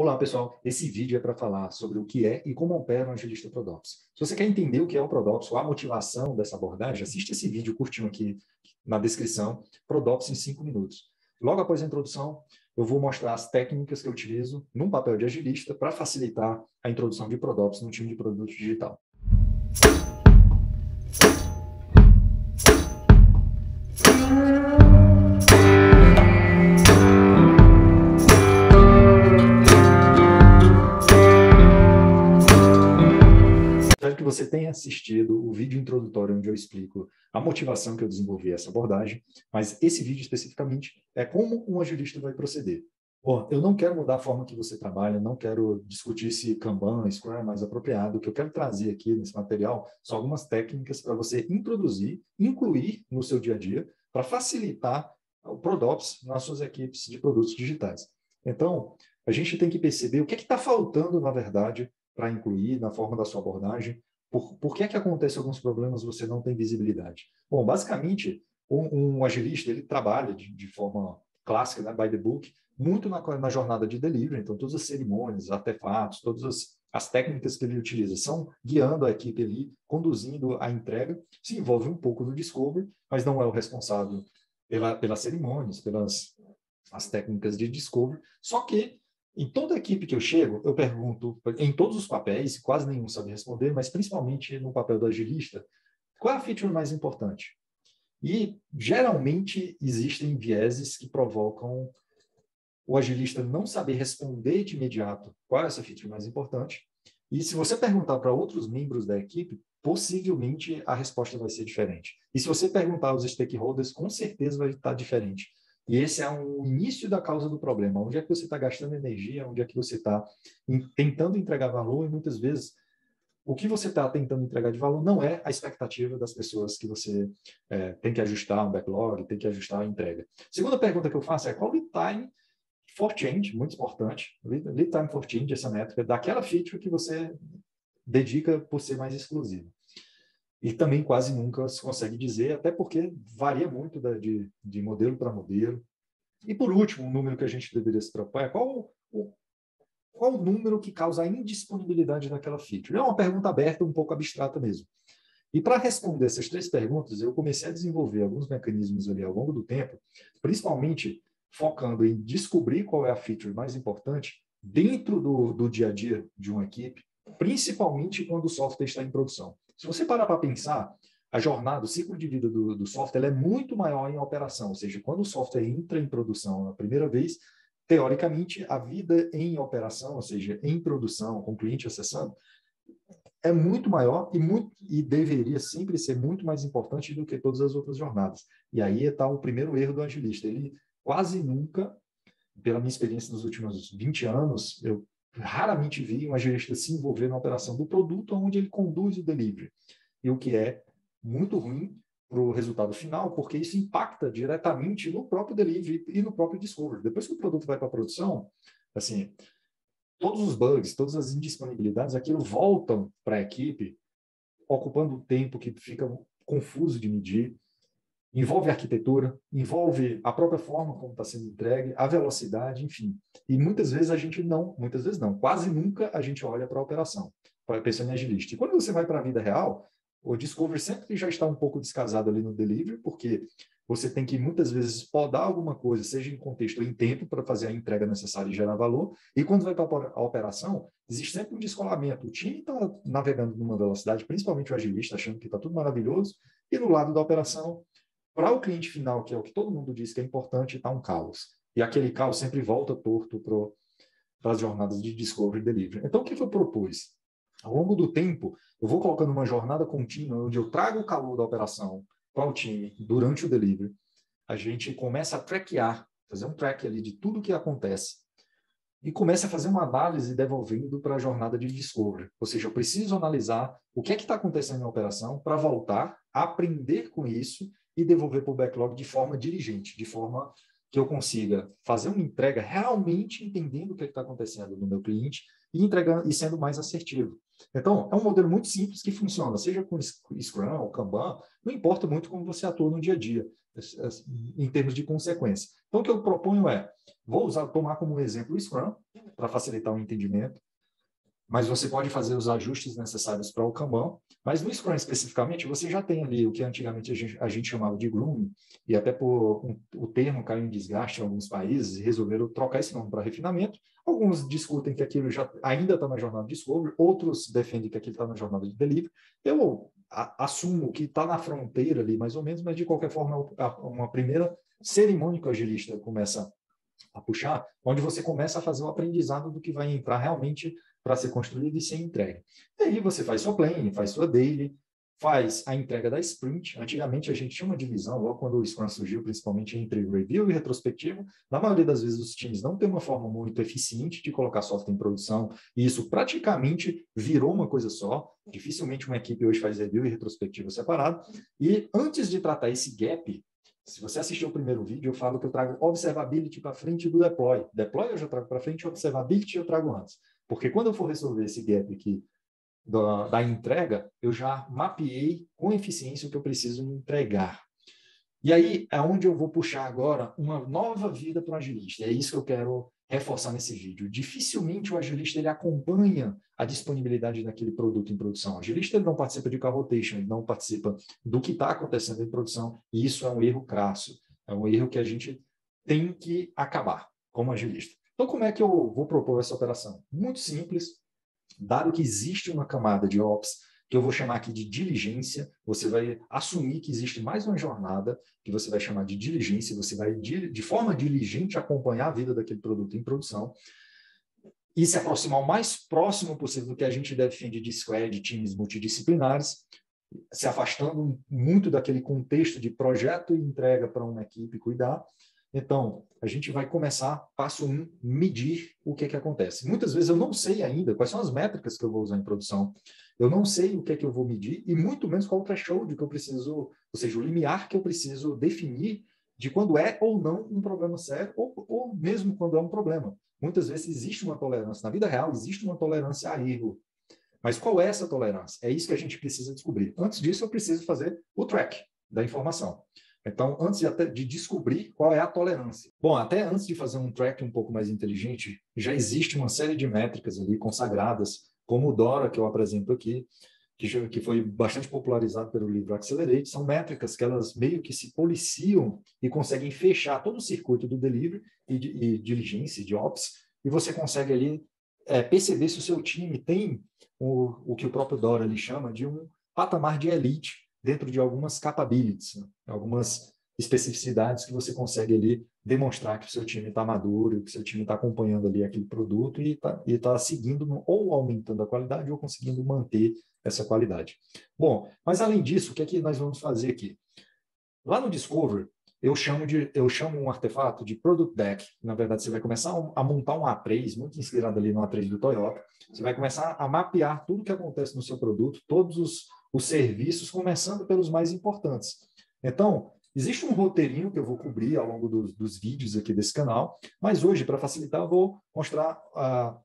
Olá, pessoal. Esse vídeo é para falar sobre o que é e como opera um agilista Prodops. Se você quer entender o que é o Prodops ou a motivação dessa abordagem, assiste esse vídeo curtinho aqui na descrição, Prodops em 5 minutos. Logo após a introdução, eu vou mostrar as técnicas que eu utilizo num papel de agilista para facilitar a introdução de Prodops no time de produto digital. Você tenha assistido o vídeo introdutório onde eu explico a motivação que eu desenvolvi essa abordagem, mas esse vídeo especificamente é como um agilista vai proceder. Bom, eu não quero mudar a forma que você trabalha, não quero discutir se Kanban, Scrum é mais apropriado. O que eu quero trazer aqui nesse material são algumas técnicas para você introduzir, incluir no seu dia a dia, para facilitar o Prodops nas suas equipes de produtos digitais. Então, a gente tem que perceber o que é está faltando, na verdade, para incluir na forma da sua abordagem, por, por que, é que acontece alguns problemas você não tem visibilidade? Bom, basicamente, um, um agilista ele trabalha de, de forma clássica, né, by the book, muito na, na, jornada de delivery. Então, todas as cerimônias, artefatos, todas as, as técnicas que ele utiliza são guiando a equipe ali, conduzindo a entrega. Se envolve um pouco no discovery, mas não é o responsável pela, pelas cerimônias, pelas as técnicas de discovery. Só que em toda equipe que eu chego, eu pergunto, em todos os papéis, quase nenhum sabe responder, mas principalmente no papel do agilista, qual é a feature mais importante? E geralmente existem vieses que provocam o agilista não saber responder de imediato qual é essa feature mais importante. E se você perguntar para outros membros da equipe, possivelmente a resposta vai ser diferente. E se você perguntar aos stakeholders, com certeza vai estar diferente. E esse é o início da causa do problema. Onde é que você está gastando energia? Onde é que você está tentando entregar valor? E muitas vezes o que você está tentando entregar de valor não é a expectativa das pessoas que você é, tem que ajustar um backlog, tem que ajustar a entrega. Segunda pergunta que eu faço é qual lead time for change, muito importante, lead time for change, essa métrica, daquela feature que você dedica por ser mais exclusiva e também quase nunca se consegue dizer, até porque varia muito da, de, de modelo para modelo. E por último, um número que a gente deveria se preocupar é qual o, qual o número que causa a indisponibilidade daquela feature? É uma pergunta aberta, um pouco abstrata mesmo. E para responder essas três perguntas, eu comecei a desenvolver alguns mecanismos ali ao longo do tempo, principalmente focando em descobrir qual é a feature mais importante dentro do, do dia a dia de uma equipe, principalmente quando o software está em produção. Se você parar para pensar, a jornada, o ciclo de vida do, do software é muito maior em operação, ou seja, quando o software entra em produção na primeira vez, teoricamente, a vida em operação, ou seja, em produção, com o cliente acessando, é muito maior e, muito, e deveria sempre ser muito mais importante do que todas as outras jornadas. E aí está o primeiro erro do agilista. Ele quase nunca, pela minha experiência nos últimos 20 anos, eu raramente vi um agilista se envolver na operação do produto onde ele conduz o delivery. E o que é muito ruim para o resultado final, porque isso impacta diretamente no próprio delivery e no próprio discovery. Depois que o produto vai para a produção, assim, todos os bugs, todas as indisponibilidades, aquilo voltam para a equipe, ocupando o tempo que fica confuso de medir, envolve a arquitetura, envolve a própria forma como está sendo entregue, a velocidade, enfim. E muitas vezes a gente não, muitas vezes não, quase nunca a gente olha para a operação, pensando em agilista. E quando você vai para a vida real, o Discovery sempre já está um pouco descasado ali no delivery, porque você tem que muitas vezes podar alguma coisa, seja em contexto ou em tempo, para fazer a entrega necessária e gerar valor. E quando vai para a operação, existe sempre um descolamento. O time está navegando numa velocidade, principalmente o agilista, achando que está tudo maravilhoso, e no lado da operação, para o cliente final, que é o que todo mundo diz que é importante, está um caos. E aquele caos sempre volta torto para as jornadas de discovery e delivery. Então, o que eu propus? Ao longo do tempo, eu vou colocando uma jornada contínua, onde eu trago o calor da operação para o time durante o delivery. A gente começa a trackear, fazer um track ali de tudo o que acontece e começa a fazer uma análise devolvendo para a jornada de discovery. Ou seja, eu preciso analisar o que é que está acontecendo na operação para voltar, aprender com isso e devolver para o backlog de forma dirigente, de forma que eu consiga fazer uma entrega realmente entendendo o que é está acontecendo no meu cliente e entregando e sendo mais assertivo. Então, é um modelo muito simples que funciona, seja com Scrum ou Kanban, não importa muito como você atua no dia a dia. em termos de consequência. Então, o que eu proponho é, vou usar, tomar como exemplo o Scrum, para facilitar o entendimento, mas você pode fazer os ajustes necessários para o Kanban. Mas no Scrum especificamente, você já tem ali o que antigamente a gente, a gente chamava de Grooming, e até por um, o termo caiu em desgaste em alguns países resolveram trocar esse nome para refinamento. Alguns discutem que aquilo já ainda está na jornada de Discovery, outros defendem que aquilo está na jornada de Delivery. Eu a, assumo que está na fronteira ali, mais ou menos, mas de qualquer forma, é uma primeira cerimônia que o agilista começa a puxar, onde você começa a fazer o aprendizado do que vai entrar realmente para ser construído e ser entregue. E aí você faz sua planning, faz sua daily, faz a entrega da sprint. Antigamente a gente tinha uma divisão, logo quando o Scrum surgiu, principalmente entre review e retrospectivo. Na maioria das vezes os times não têm uma forma muito eficiente de colocar software em produção, e isso praticamente virou uma coisa só. Dificilmente uma equipe hoje faz review e retrospectivo separado. E antes de tratar esse gap, se você assistiu o primeiro vídeo, eu falo que eu trago observability para frente do deploy. Deploy eu já trago para frente, observability eu trago antes. Porque quando eu for resolver esse gap aqui da, da entrega, eu já mapeei com eficiência o que eu preciso entregar. E aí é onde eu vou puxar agora uma nova vida para o agilista. É isso que eu quero reforçar nesse vídeo. Dificilmente o agilista ele acompanha a disponibilidade daquele produto em produção. O agilista ele não participa de car rotation, ele não participa do que está acontecendo em produção. E isso é um erro crasso. É um erro que a gente tem que acabar como agilista. Então, como é que eu vou propor essa operação? Muito simples, dado que existe uma camada de ops, que eu vou chamar aqui de diligência, você vai assumir que existe mais uma jornada, que você vai chamar de diligência, você vai de, forma diligente acompanhar a vida daquele produto em produção e se aproximar o mais próximo possível do que a gente defende de squad, de times multidisciplinares, se afastando muito daquele contexto de projeto e entrega para uma equipe cuidar, então, a gente vai começar, passo um, medir o que, é que acontece. Muitas vezes eu não sei ainda quais são as métricas que eu vou usar em produção, eu não sei o que é que eu vou medir e muito menos qual o threshold que eu preciso, ou seja, o limiar que eu preciso definir de quando é ou não um problema sério, ou, ou mesmo quando é um problema. Muitas vezes existe uma tolerância, na vida real existe uma tolerância a erro. Mas qual é essa tolerância? É isso que a gente precisa descobrir. Antes disso, eu preciso fazer o track da informação. Então, antes de, até, de descobrir qual é a tolerância. Bom, até antes de fazer um track um pouco mais inteligente, já existe uma série de métricas ali consagradas, como o DORA, que eu apresento aqui, que, que foi bastante popularizado pelo livro Accelerate, são métricas que elas meio que se policiam e conseguem fechar todo o circuito do delivery e, de, e diligência, de ops, e você consegue ali é, perceber se o seu time tem o, o que o próprio Dora ele chama de um patamar de elite dentro de algumas capabilities, né? algumas especificidades que você consegue ali demonstrar que o seu time está maduro, que o seu time está acompanhando ali aquele produto e está tá seguindo ou aumentando a qualidade ou conseguindo manter essa qualidade. Bom, mas além disso, o que é que nós vamos fazer aqui? Lá no Discover, eu chamo, de, eu chamo um artefato de Product Deck. Na verdade, você vai começar a montar um A3, muito inspirado ali no A3 do Toyota. Você vai começar a mapear tudo o que acontece no seu produto, todos os os serviços, começando pelos mais importantes. Então, existe um roteirinho que eu vou cobrir ao longo dos, dos vídeos aqui desse canal, mas hoje, para facilitar, eu vou mostrar uh,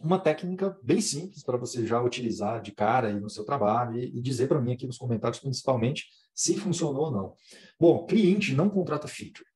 uma técnica bem simples para você já utilizar de cara aí no seu trabalho e, e dizer para mim aqui nos comentários, principalmente, se funcionou ou não. Bom, cliente não contrata feature.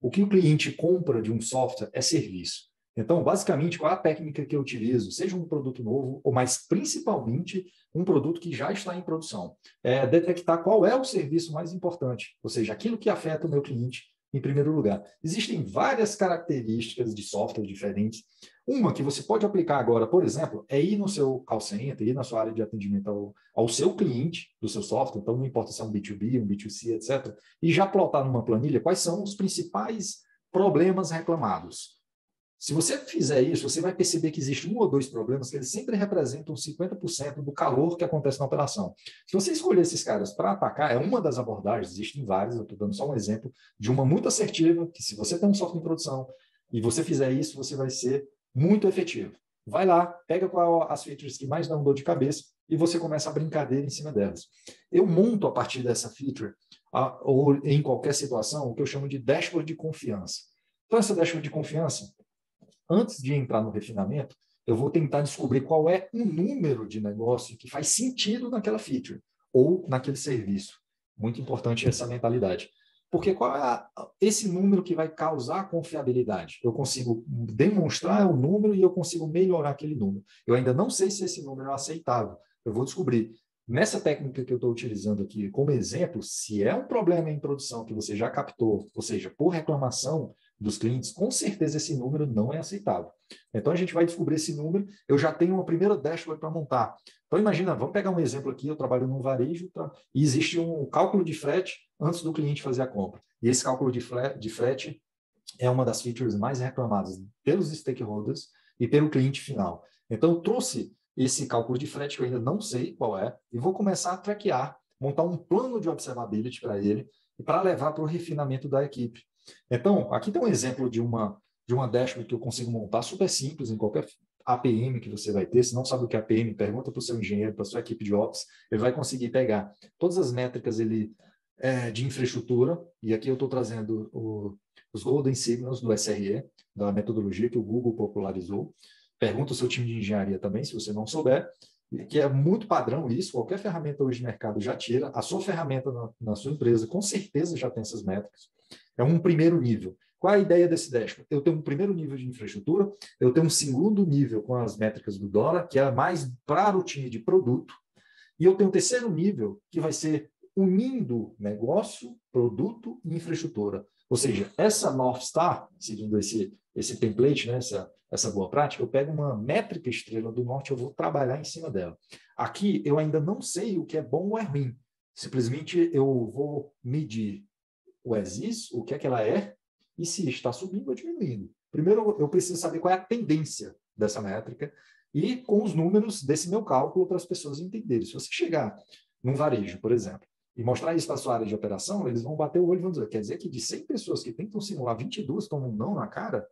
O que o cliente compra de um software é serviço. Então, basicamente, qual é a técnica que eu utilizo? Seja um produto novo, ou mais principalmente um produto que já está em produção. É detectar qual é o serviço mais importante, ou seja, aquilo que afeta o meu cliente em primeiro lugar. Existem várias características de software diferentes. Uma que você pode aplicar agora, por exemplo, é ir no seu call center, ir na sua área de atendimento ao, ao seu cliente do seu software, então não importa se é um B2B, um B2C, etc., e já plotar numa planilha quais são os principais problemas reclamados. Se você fizer isso, você vai perceber que existe um ou dois problemas que eles sempre representam 50% do calor que acontece na operação. Se você escolher esses caras para atacar, é uma das abordagens, existem várias, eu estou dando só um exemplo, de uma muito assertiva, que se você tem um software em produção e você fizer isso, você vai ser muito efetivo. Vai lá, pega qual as features que mais dão dor de cabeça e você começa a brincadeira em cima delas. Eu monto a partir dessa feature, ou em qualquer situação, o que eu chamo de dashboard de confiança. Então, essa dashboard de confiança, antes de entrar no refinamento, eu vou tentar descobrir qual é o número de negócio que faz sentido naquela feature ou naquele serviço. Muito importante essa mentalidade. Porque qual é esse número que vai causar confiabilidade? Eu consigo demonstrar o número e eu consigo melhorar aquele número. Eu ainda não sei se esse número é aceitável. Eu vou descobrir. Nessa técnica que eu estou utilizando aqui como exemplo, se é um problema em produção que você já captou, ou seja, por reclamação dos clientes, com certeza esse número não é aceitável. Então a gente vai descobrir esse número, eu já tenho uma primeira dashboard para montar. Então imagina, vamos pegar um exemplo aqui, eu trabalho num varejo tá? e existe um cálculo de frete antes do cliente fazer a compra. E esse cálculo de frete é uma das features mais reclamadas pelos stakeholders e pelo cliente final. Então eu trouxe esse cálculo de frete, que eu ainda não sei qual é, e vou começar a traquear, montar um plano de observability para ele para levar para o refinamento da equipe. Então, aqui tem um exemplo de uma, de uma dashboard que eu consigo montar super simples em qualquer APM que você vai ter. Se não sabe o que é APM, pergunta para o seu engenheiro, para a sua equipe de Ops, ele vai conseguir pegar todas as métricas ele, é, de infraestrutura, e aqui eu estou trazendo o, os Golden Signals do SRE, da metodologia que o Google popularizou, Pergunta o seu time de engenharia também, se você não souber, que é muito padrão isso, qualquer ferramenta hoje de mercado já tira, a sua ferramenta na, na sua empresa com certeza já tem essas métricas. É um primeiro nível. Qual é a ideia desse dashboard? Eu tenho um primeiro nível de infraestrutura, eu tenho um segundo nível com as métricas do dólar, que é mais para o time de produto, e eu tenho um terceiro nível, que vai ser unindo negócio, produto e infraestrutura. Ou seja, essa North Star, seguindo esse, esse template, né, essa, essa boa prática, eu pego uma métrica estrela do norte, eu vou trabalhar em cima dela. Aqui eu ainda não sei o que é bom ou é ruim. Simplesmente eu vou medir o ESIS, o que é que ela é, e se está subindo ou diminuindo. Primeiro eu preciso saber qual é a tendência dessa métrica e com os números desse meu cálculo para as pessoas entenderem. Se você chegar num varejo, por exemplo, e mostrar isso para sua área de operação, eles vão bater o olho e vão dizer, quer dizer que de 100 pessoas que tentam simular, 22 tomam um não na cara,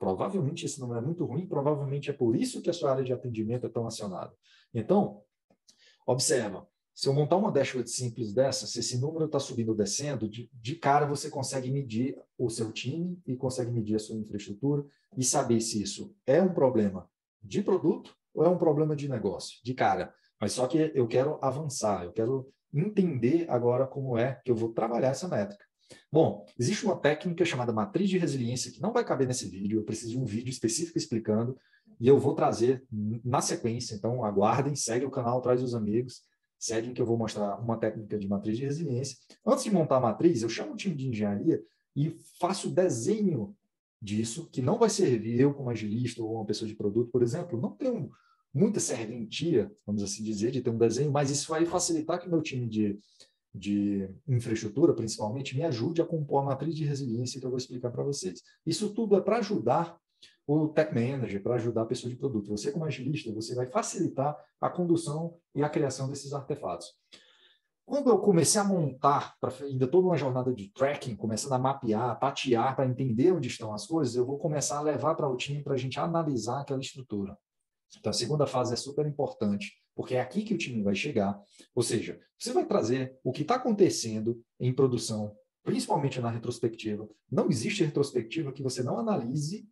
Provavelmente esse número é muito ruim, provavelmente é por isso que a sua área de atendimento é tão acionada. Então, observa, se eu montar uma dashboard simples dessa, se esse número está subindo ou descendo, de, de, cara você consegue medir o seu time e consegue medir a sua infraestrutura e saber se isso é um problema de produto ou é um problema de negócio, de cara. Mas só que eu quero avançar, eu quero entender agora como é que eu vou trabalhar essa métrica. Bom, existe uma técnica chamada matriz de resiliência que não vai caber nesse vídeo, eu preciso de um vídeo específico explicando, e eu vou trazer na sequência, então aguardem, segue o canal, traz os amigos, seguem que eu vou mostrar uma técnica de matriz de resiliência. Antes de montar a matriz, eu chamo o time de engenharia e faço o desenho disso, que não vai servir eu como agilista ou uma pessoa de produto, por exemplo, não tenho muita serventia, vamos assim dizer, de ter um desenho, mas isso vai facilitar que meu time de de infraestrutura, principalmente, me ajude a compor a matriz de resiliência que eu vou explicar para vocês. Isso tudo é para ajudar o tech manager, para ajudar a pessoa de produto. Você, como agilista, você vai facilitar a condução e a criação desses artefatos. Quando eu comecei a montar, para ainda toda uma jornada de tracking, começando a mapear, tatear, para entender onde estão as coisas, eu vou começar a levar para o time para a gente analisar aquela estrutura. Então, a segunda fase é super importante porque é aqui que o time vai chegar. Ou seja, você vai trazer o que está acontecendo em produção, principalmente na retrospectiva. Não existe retrospectiva que você não analise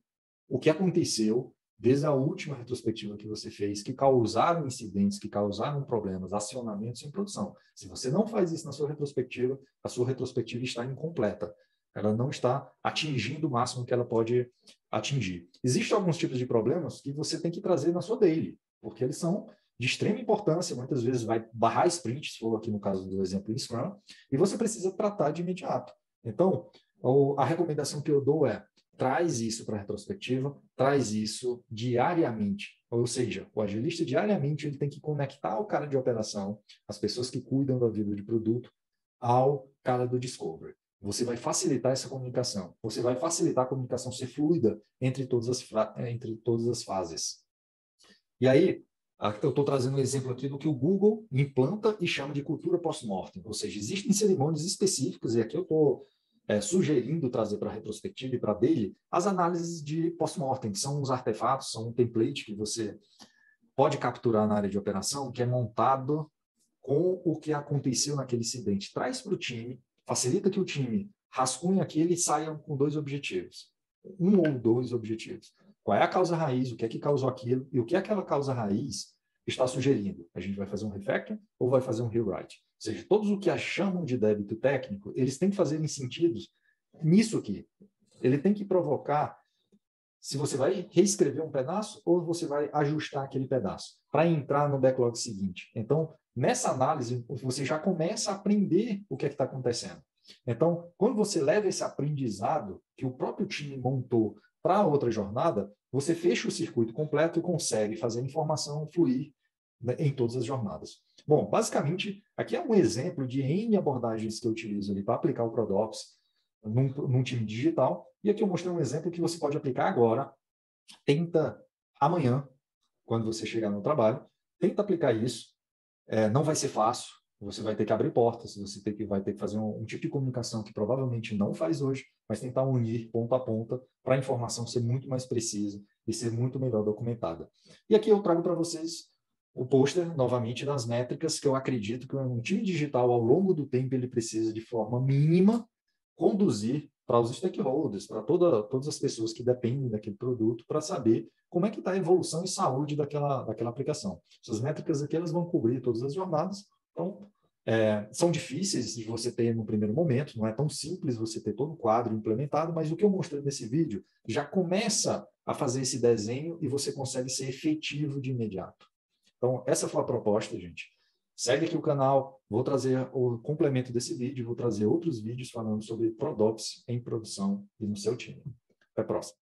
o que aconteceu desde a última retrospectiva que você fez, que causaram incidentes, que causaram problemas, acionamentos em produção. Se você não faz isso na sua retrospectiva, a sua retrospectiva está incompleta. Ela não está atingindo o máximo que ela pode atingir. Existem alguns tipos de problemas que você tem que trazer na sua daily, porque eles são de extrema importância, muitas vezes vai barrar sprint, se for aqui no caso do exemplo em Scrum, e você precisa tratar de imediato. Então, a recomendação que eu dou é traz isso para a retrospectiva, traz isso diariamente. Ou seja, o agilista diariamente ele tem que conectar o cara de operação, as pessoas que cuidam da vida de produto, ao cara do discovery. Você vai facilitar essa comunicação. Você vai facilitar a comunicação ser fluida entre todas as, entre todas as fases. E aí, eu estou trazendo um exemplo aqui do que o Google implanta e chama de cultura post-mortem, ou seja, existem cerimônias específicas, e aqui eu estou é, sugerindo trazer para a retrospectiva e para dele as análises de post-mortem, que são uns artefatos, são um template que você pode capturar na área de operação, que é montado com o que aconteceu naquele incidente. Traz para o time, facilita que o time rascunhe aquilo e saia com dois objetivos, um ou dois objetivos. Qual é a causa raiz? O que é que causou aquilo? E o que aquela causa raiz está sugerindo? A gente vai fazer um refactor ou vai fazer um rewrite? seja, todos o que chamam de débito técnico, eles têm que fazer sentido nisso aqui. Ele tem que provocar se você vai reescrever um pedaço ou você vai ajustar aquele pedaço para entrar no backlog seguinte. Então, nessa análise, você já começa a aprender o que é está acontecendo. Então, quando você leva esse aprendizado que o próprio time montou para outra jornada, você fecha o circuito completo e consegue fazer a informação fluir né, em todas as jornadas. Bom, basicamente, aqui é um exemplo de N abordagens que eu utilizo para aplicar o ProDocs num, num time digital. E aqui eu mostrei um exemplo que você pode aplicar agora. Tenta amanhã, quando você chegar no trabalho, tenta aplicar isso. É, não vai ser fácil, você vai ter que abrir portas, você que, vai ter que fazer um, um, tipo de comunicação que provavelmente não faz hoje, mas tentar unir ponta a ponta para a informação ser muito mais precisa e ser muito melhor documentada. E aqui eu trago para vocês o pôster, novamente, das métricas que eu acredito que um time digital, ao longo do tempo, ele precisa, de forma mínima, conduzir para os stakeholders, para toda, todas as pessoas que dependem daquele produto, para saber como é que está a evolução e saúde daquela, daquela aplicação. Essas métricas aqui elas vão cobrir todas as jornadas, então, é, são difíceis de você ter no primeiro momento, não é tão simples você ter todo o quadro implementado, mas o que eu mostrei nesse vídeo já começa a fazer esse desenho e você consegue ser efetivo de imediato. Então, essa foi a proposta, gente. Segue aqui o canal, vou trazer o complemento desse vídeo, vou trazer outros vídeos falando sobre ProDops em produção e no seu time. Até a próxima.